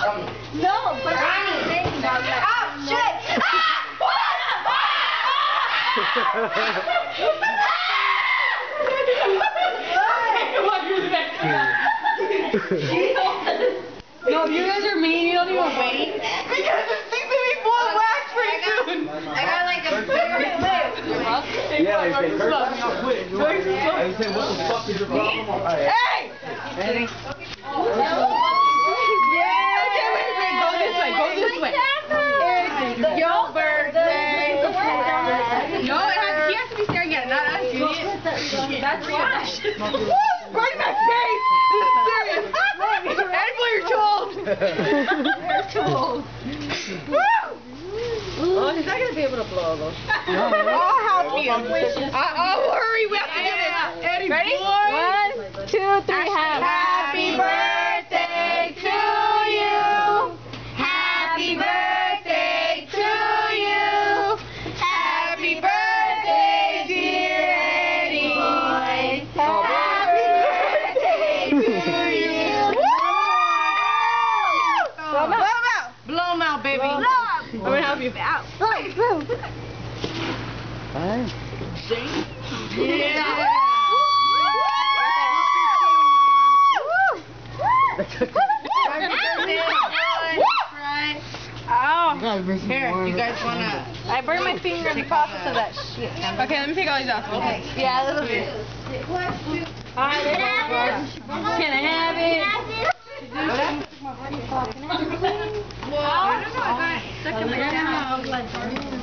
No, but I'm saying that. Oh, shit! No, you guys are mean. You don't even wait. Because it's seems to be full of oh, wax pretty soon. I got like a bigger lip. Yeah, they say, "Kurt, I say, what the fuck is your problem? Alright. Hey! Oh, Eddie? Yeah! Okay, wait, wait, go this way, go this way. It's your birthday. No, it has, he has to be staring at it, not us, you idiot. That's why. Woo! Right in my face! This is serious. Angela, you're too old. You're too old. Woo! Oh, he's not gonna be able to blow though. I'll help you. Uh, oh, hurry, we have to do this. Eddie, Ready? One, two, three, have. Happy birthday out, baby. I'm gonna help you. Out. Yeah. Oh, here, you guys wanna? I burned my finger in the process of that shit. Okay, let me take all these off. Okay. Yeah, a little bit. Can I have it? I